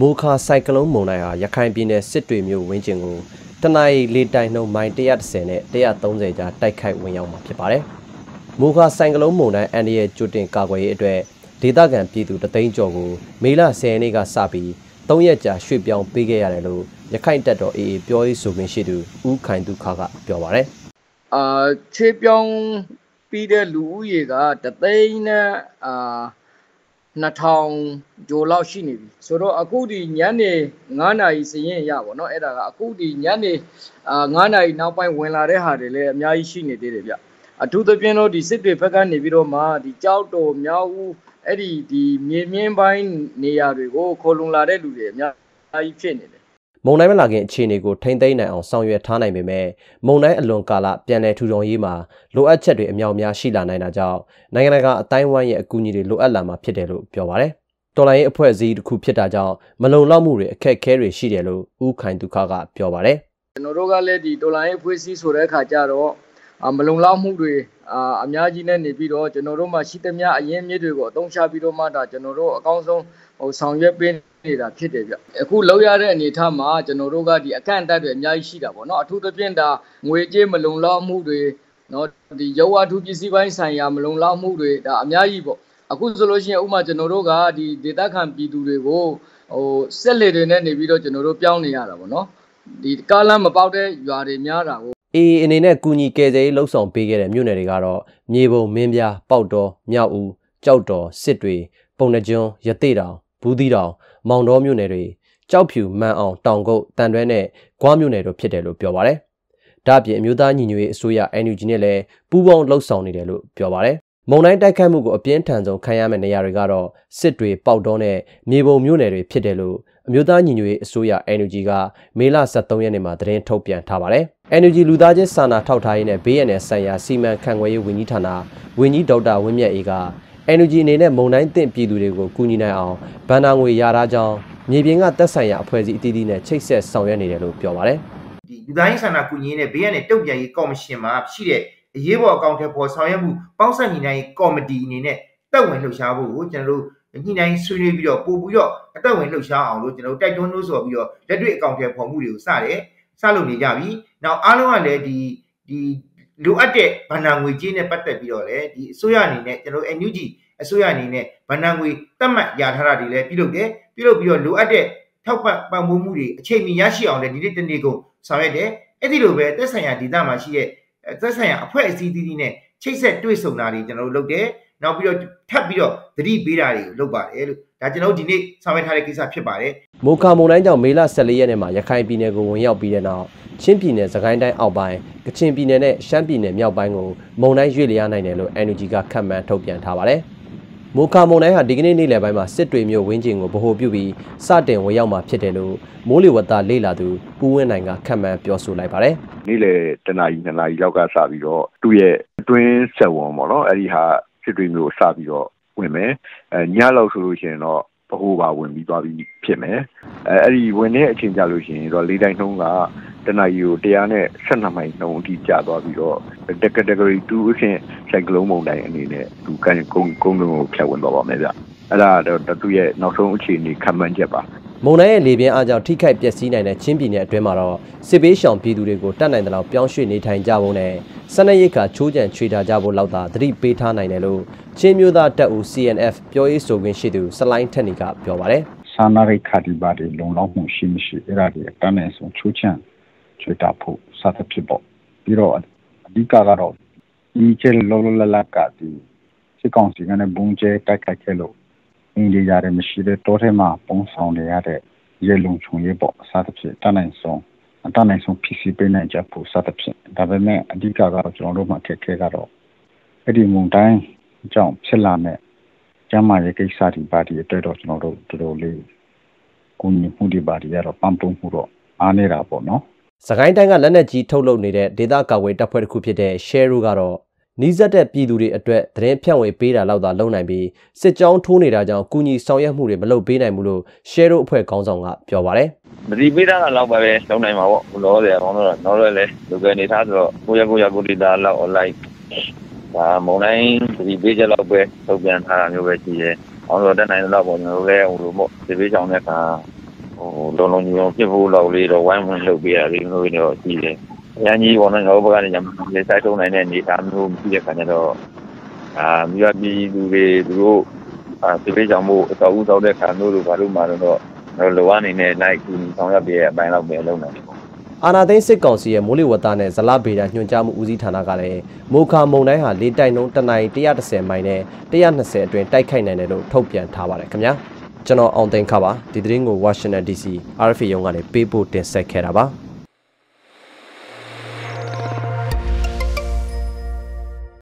မိုခါစိုက်ကလုန်းမုန်တိုင်းဟာရခိုင်ပြည်နယ်စစ်တွေမြို့ဝင်းကျင်ကိုတနအီလေတိုင်နှုန်းမိုင်130နဲ့130ကြားတိုက်ခိုက်ဝင်ရောက်မှာဖြစ်ပါတယ်။မိုခါစိုက်ကလုန်းမုန်တိုင်းအန်ဒီရဲ့ကျွတင်ကာကွယ်ရေးအတွက်ဒေသခံပြည်သူတသိန်းကျော်ကိုမေလ10ရက်နေ့ကစပြီး3ရက်ကြာရွှေ့ပြောင်းပေးခဲ့ရတယ်လို့ရခိုင်တပ်တော် AA ပြောရေးဆိုခွင့်ရှိသူဦးခိုင်သူခါကပြောပါတယ်။အာခြေပြောင်းပြီးတဲ့လူဦးရေကတသိန်းနဲ့အာ 2000ဂျိုလောက်ရှိနေပြီဆိုတော့အခုဒီညနေ9နာရီစရင်ရပါတော့အဲ့ဒါကအခုဒီညနေအာ9နာရီနောက်ပိုင်းဝင်လာတဲ့ဟာတွေလည်းအများကြီးရှိနေသေးတယ်ဗျအထူးသဖြင့်တော့ဒီစစ်တွေဘက်ကနေပြီးတော့မှဒီကြောက်တော်မြောက်ဦးအဲ့ဒီဒီမြေမြင့်ပိုင်းနေရာတွေကိုခိုလုံလာတဲ့လူတွေအများကြီးဖြစ်နေတယ် မုံတိုင်းမလာခင်အခြေအနေကိုထိမ့်သိမ်းနိုင်အောင်ဆောင်ရွက်ထားနိုင်ပေမဲ့မုံတိုင်းအလွန်ကာလပြန်လည်ထူထောင်ရေးမှာလိုအပ်ချက်တွေအများအများရှိလာနိုင်တာကြောင့်နိုင်ငံတကာအတိုင်းဝိုင်းရဲ့အကူအညီတွေလိုအပ်လာမှာဖြစ်တယ်လို့ပြောပါတယ်။တော်လိုင်းရေးအဖွဲ့အစည်းတစ်ခုဖြစ်တာကြောင့်မလုံလောက်မှုတွေအခက်အခဲတွေရှိတယ်လို့ဦးခိုင်ဒုခကပြောပါတယ်။ကျွန်တော်တို့ကလည်းဒီတော်လိုင်းရေးအဖွဲ့အစည်းဆိုတဲ့အခါကျတော့မလုံလောက်မှုတွေ အာအများကြီးနဲ့နေပြီးတော့ကျွန်တော်တို့မှရှိသမျှအရင်းမြစ်တွေကိုအသုံးချပြီးတော့မှဒါကျွန်တော်တို့အကောင်းဆုံးဟိုဆောင်ရွက်ပေးနေတာဖြစ်တယ်ဗျအခုလောက်ရတဲ့အနေအထားမှာကျွန်တော်တို့ကဒီအကန့်အသတ်တွေအများကြီးရှိတာပေါ့နော်အထူးသဖြင့်ဒါငွေကြေးမလုံလောက်မှုတွေနော်ဒီရုပ်ဝတ္ထုပစ္စည်းပိုင်းဆိုင်ရာမလုံလောက်မှုတွေဒါအများကြီးပေါ့အခုဆိုလို့ရှိရင်ဥမာကျွန်တော်တို့ကဒီဒေသခံပြည်သူတွေကိုဟိုစက်လေတွေနဲ့နေပြီးတော့ကျွန်တော်တို့ပြောင်းနေရတာပေါ့နော်ဒီကားလမ်းမပေါက်တဲ့ရွာတွေများတာကို အေးအနေနဲ့ကုညီကယ်ဆယ်ရေးလှုပ်ဆောင်ပေးခဲ့တဲ့မြို့နယ်တွေကတော့မြေပုံမင်းပြားပေါက်တော်မြောက်ဦးကြောက်တော်စစ်တွေပုံနှကျွန်းရသေတောင်ဘူးသီးတောင်မောင်တော်မြို့နယ်တွေကြောက်ဖြူမန်အောင်တောင်ကုတ်တန်တွဲနဲ့ဂွားမြို့နယ်တို့ဖြစ်တယ်လို့ပြောပါတယ်။ဒါ့အပြင်အမျိုးသားညီညွတ်ရေးအစိုးရ NUG နဲ့လည်းပူးပေါင်းလှုပ်ဆောင်နေတယ်လို့ပြောပါတယ်။မုံတိုင်းတိုက်ခိုက်မှုကိုအပြင်းထန်ဆုံးခံရမယ့်နေရာတွေကတော့စစ်တွေပေါက်တော်နဲ့မြေပုံမြို့နယ်တွေဖြစ်တယ်လို့ အမျိုးသားညီညွတ်ရေးအစိုးရ NUG ကမေလ23ရက်နေ့မှာသတင်းထုတ်ပြန်ထားပါတယ်။ NUG လူသားချင်းစာနာထောက်ထားရေးနဲ့ဘေးရန်နယ်ဆိုင်ရာစီမံခန့်ခွဲရေးဝန်ကြီးဌာနဝန်ကြီးဒေါက်တာဝင်းမြတ်အေးက NUG အနေနဲ့မုံတိုင်းတင့်ပြည်သူတွေကိုကူညီနိုင်အောင်ဗန်နာငွေရထားကြောင်းမြေပြင်ကတက်ဆိုင်ရာအဖွဲ့အစည်းအသီးသီးနဲ့ချိတ်ဆက်ဆောင်ရွက်နေတယ်လို့ပြောပါတယ်။ဒီလူသားချင်းစာနာကူညီရေးနဲ့ဘေးရန်နဲ့တုံ့ပြန်ရေးကော်မရှင်မှာရှိတဲ့အရေးပေါ်အကောင့်ထဲပေါ်ဆောင်ရွက်မှုပေါင်းစပ်ညီနိုင်ကော်မတီအနေနဲ့တက်ဝင်လှုပ်ရှားဖို့ကိုကျွန်တော်တို့ ညှိနှိုင်းဆွေးနွေးပြီးတော့ပို့ပြီးတော့အသက်ဝင်လှုပ်ရှားအောင်လို့ကျွန်တော်တို့တိုက်တွန်းလို့ဆိုပြီးတော့လက်တွေ့အကောင့်ထဲပေါ်မှုတွေကိုစတယ်စလုပ်နေကြပြီ။နောက်အားလုံးကလည်းဒီဒီလိုအပ်တဲ့ဗန္နာငွေကြေးနဲ့ပတ်သက်ပြီးတော့လည်းဒီအစိုးရအနေနဲ့ကျွန်တော် NUG အစိုးရအနေနဲ့ဗန္နာငွေတတ်မှတ်ရထားတာတွေလည်းပြုလုပ်တယ်ပြုလုပ်ပြီးတော့လိုအပ်တဲ့ထောက်ပံ့ပံ့ပိုးမှုတွေအချိန်မီရရှိအောင်လည်းဒီနေ့တနေ့ကုန်ဆောင်ရွက်တယ်အဲ့ဒီလိုပဲသက်ဆိုင်ရာဒေသမှာရှိတဲ့သက်ဆိုင်ရာအဖွဲ့အစည်းသီးသီးနဲ့ချိတ်ဆက်တွေ့ဆုံတာတွေကျွန်တော်တို့လုပ်တယ် နောက်ပြီးတော့ထပ်ပြီးတော့သတိပေးတာတွေလုပ်ပါတယ်လို့ဒါကျွန်တော်တို့ဒီနေ့ဆောင်ရွက်ထားတဲ့ကိစ္စဖြစ်ပါတယ်မိုခါမုန်တိုင်းကြောင့်မေလ14ရက်နေ့မှာရခိုင်ပြည်နယ်ကိုဝင်ရောက်ပြီးတဲ့နောက်ချင်းပြည်နယ်၊စကိုင်းတိုင်းအောက်ပိုင်းကချင်ပြည်နယ်နဲ့ရှမ်းပြည်နယ်မြောက်ပိုင်းကိုမုန်တိုင်းရွေ့လျားနိုင်တယ်လို့ NUG ကခန့်မှန်းထုတ်ပြန်ထားပါတယ်။မိုခါမုန်တိုင်းဟာဒီကနေ့နေ့လယ်ပိုင်းမှာစစ်တွေမြို့ဝင်းကျင်ကိုဗဟိုပြုပြီးစတင်ဝင်ရောက်မှာဖြစ်တယ်လို့မိုးလေဝသလေ့လာသူပူးဝင်းနိုင်ကခန့်မှန်းပြောဆိုလိုက်ပါတယ်။နေ့လယ်တနာရီနှစ်နာရီလောက်ကစပြီးတော့သူ့ရဲ့အတွင်းဆက်ဝင်ပေါ့နော်အဲ့ဒီဟာ စစ်တွေမြို့စပြီးတော့ဝင်မယ်။အဲညလောက်ဆိုလို့ရှိရင်တော့ဗဟိုပါဝင်ပြီးသွားပြီးဖြစ်မယ်။အဲအဲ့ဒီဝင်တဲ့အချိန်ကြလို့ရှိရင်တော့လေးတိုင်းနှုံးကတနအီကိုတရားနဲ့12မိုင်နှုန်းအထိကျသွားပြီးတော့ category 2အဆင့်စိုက်ကလုန်းမုန်တိုင်းအနေနဲ့သူကန်ကုန်းကုန်းလုံးကိုဖြတ်ဝင်သွားပါမယ်ဗျအဲ့ဒါတော့သူ့ရဲ့နောက်ဆုံးအခြေအနေခံမှန်းချက်ပါ မုံတိုင်းရဲ့လေပြင်းအားကြောင့်ထိခိုက်ပျက်စီးနိုင်တဲ့ချင်းပြည်နယ်အတွင်းမှာတော့စစ်ဘေးရှောင်ပြည်သူတွေကိုတတ်နိုင်တဲ့လောက်ပြောင်းရွှေ့နေထိုင်ကြဖို့နဲ့စနစ်ရိတ်ခါချိုးကြံချွေထားကြဖို့လောက်သာသတိပေးထားနိုင်တယ်လို့ချင်းမျိုးသားတပ်ဦး CNF ပြောရေးဆိုခွင့်ရှိသူစလိုင်းထက်နီကပြောပါတယ်။စာနာရိတ်ခါဒီပါတွေလုံလောက်မှုရှိမရှိအဲ့ဒါတွေအတန်းနဲ့ဆုံးချိုးချံချွေတာဖို့စသဖြင့်ပေါ့ပြီးတော့အဓိကကတော့ဒီချေလောလောလလကဒီစစ်ကောင်စီကလည်းဘုံကျဲတိုက်ခိုက်ခဲ့လို့ အင်းလေးရတယ်မရှိတဲ့တောထဲမှာပုံဆောင်နေရတဲ့ရေလုံချုံရေးပေါ့စသဖြင့်တနိုင်ဆုံးအတနိုင်ဆုံးဖြစ်စီပေးနိုင်ကြဖို့စသဖြင့်ဒါပေမဲ့အဓိကကတော့ကျွန်တော်တို့မှာခက်ခဲကတော့အဲ့ဒီမုန်တိုင်းကြောင့်ဖြစ်လာမဲ့ကျမ်းမာရေးကိစ္စတွေပါဒီအတွက်တော့ကျွန်တော်တို့တော်တော်လေးကိုညီမှုတွေပါဒီကတော့ပန်းပုံမှုတော့အားနေတာပေါ့နော်စကိုင်းတိုင်းကလက်နက်ကြီးထုတ်လုပ်နေတဲ့ဒေသကာကွယ်တပ်ဖွဲ့တစ်ခုဖြစ်တဲ့ Share ကတော့ နီးစပ်တဲ့ပြည်သူတွေအတွက်သတင်းဖြန့်ဝေပေးတာလောက်သာလုပ်နိုင်ပြီးစစ်ကြောင်းထိုးနေတာကြောင့်ကုညီဆောင်ရွက်မှုတွေမလုပ်ပေးနိုင်ဘူးလို့ Share အဖွဲ့ခေါင်းဆောင်ကပြောပါတယ်မတိပေးတာလောက်ပဲလုပ်နိုင်မှာပေါ့ဘလောတယ်အောင်တော့တော့လည်းလူကနေသားဆိုတော့ကိုရကိုရကိုဒီသားလောက် online ဒါမုံတိုင်းဒီပေးချက်လောက်ပဲထုတ်ပြန်ထားတာမျိုးပဲရှိရဲအောင်တော့တက်နိုင်တော့ပေါ့ကျွန်တော်တို့လည်းဟိုလိုပေါ့ဒီပေးချောင်းတဲ့အခါဟိုလုံးလုံးကြီးအောင်ဖြစ်ဖို့လောက်လေးတော့ဝိုင်းဝန်းလုပ်ပေးရလေးမျိုးတော့ရှိတယ်။ ရန်ကြီးပေါ်တော့ငါတို့ဘက်ကနေညလေစိုက်ထုံနိုင်တဲ့အနေအထားမျိုးမရှိတဲ့ခါကျတော့အာမြတ်ပြည်သူတွေသူတို့အာဒီပေးကြောင့်မို့အတော်ဦးတောက်တဲ့ခါမျိုးတို့ဘာလို့မှတော့တော့လောအနေနဲ့လိုက်ကူညီဆောင်ရွက်ပေးတဲ့အပိုင်းလောက်ပဲလုပ်နိုင်တယ်ပေါ့အာနာသိန်းစစ်ကောင်စီရဲ့မိုးလေဝသနဲ့ဇလဗေဒညွှန်ကြားမှုဦးစီးဌာနကလည်းမိုခါမုန်တိုင်းဟာလေတိုက်နှုန်းတစ်နိုင်130မိုင်နဲ့120အတွင်းတိုက်ခိုက်နိုင်တယ်လို့ထုတ်ပြန်ထားပါတယ်ခင်ဗျာကျွန်တော်အောင်သိန်းခါပါဒီသတင်းကို Washington DC RFA ရုံးကနေပေးပို့တင်ဆက်ခဲ့တာပါ